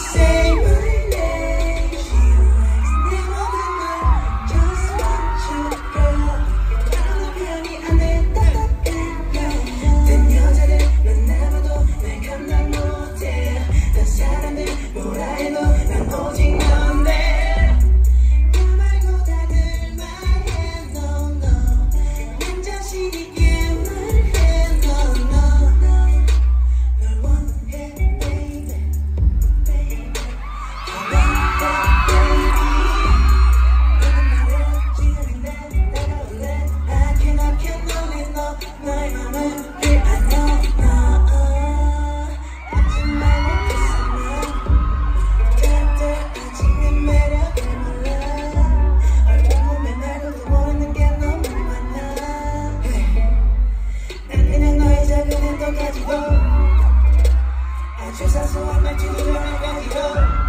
say Noches asomarme tu gran identidad.